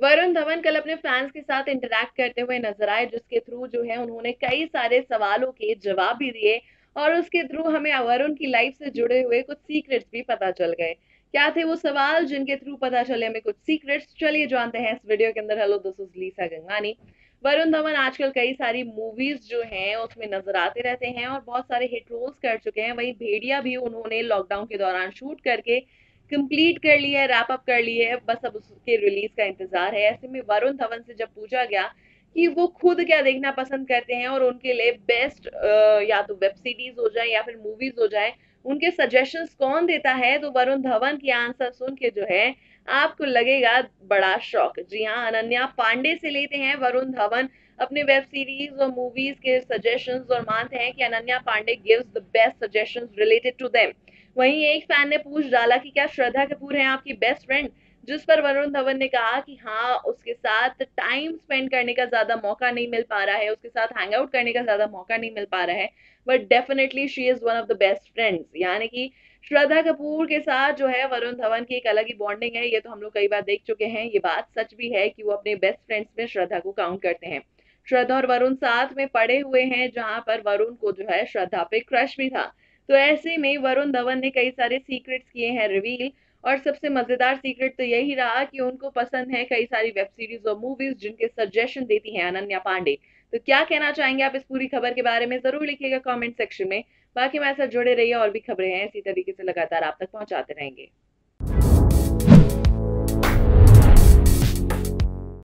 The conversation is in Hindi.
वरुण धवन कल अपने फैंस के साथ इंटरैक्ट करते हुए नज़र आए, जिसके थ्रू जो है, उन्होंने कई सारे सवालों के जवाब भी दिए और उसके थ्रू हमें वरुण की लाइफ से जुड़े हुए कुछ सीक्रेट्स भी पता चल गए। क्या थे वो सवाल जिनके थ्रू पता चले? हमें कुछ सीक्रेट्स चलिए जानते हैं इस वीडियो के अंदर। Hello this is Lisa Gangani Varun Dhawan आजकल कई सारी मूवीज़ जो हैं, उसमें नज़र आते रहते हैं और बहुत सारे हिट रोल्स कर चुके हैं। वहीं भेड़िया भी उन्होंने लॉकडाउन के दौरान शूट करके कंप्लीट कर लिया है रैप अप कर लिया है, बस अब उसके रिलीज़ का इंतज़ार है। ऐसे में वरुण धवन से जब पूछा गया कि वो खुद क्या देखना पसंद करते हैं और उनके लिए बेस्ट या तो वेब सीरीज़ हो जाए या फिर मूवीज़ हो जाए, उनके सजेशंस कौन देता है? तो वरुण धवन की आंसर सुन के जो है, आपको लगेगा बड़ा शौक जी हाँ अनन्या पांडे से लेते हैं वरुण धवन। अपने वेब सीरीज़ और मूवीज़ के सजेशंस और मानते हैं कि Ananya Pandey gives the best suggestions related to them वहीं एक फ़ैन ने पूछ डाला कि क्या श्रद्धा कपूर है आपकी बेस्ट फ्रेंड जिस पर वरुण धवन ने कहा कि हाँ उसके साथ टाइम स्पेंड करने का ज़्यादा मौका नहीं मिल पा रहा है, उसके साथ हैंग आउट करने का ज़्यादा मौका नहीं मिल पा रहा है but definitely she is one of the best friends यानी कि श्रद्धा कपूर के साथ जो है वरुण धवन की एक अलग ही बॉन्डिंग है, ये तो हम लोग कई बार देख चुके हैं। ये बात सच भी है कि वो अपने बेस्ट फ्रेंड्स में श्रद्धा को काउंट करते हैं। श्रद्धा और वरुण साथ में पड़े हुए हैं, जहाँ पर वरुण को जो है श्रद्धा पे क्रश भी था। तो ऐसे में वरुण धवन ने कई सारे सीक्रेट्स किए हैं रिवील और सबसे मज़ेदार सीक्रेट तो यही रहा कि उनको पसंद है कई सारी वेब सीरीज़ और मूवीज़ जिनके सजेशन देती हैं अनन्या पांडे। तो क्या कहना चाहेंगे आप इस पूरी खबर के बारे में? ज़रूर लिखिएगा कमेंट सेक्शन में। बाकी हमारे साथ जुड़े रहिए, और भी खबरें हैं, इसी तरीके से लगातार आप तक पहुंचाते रहेंगे।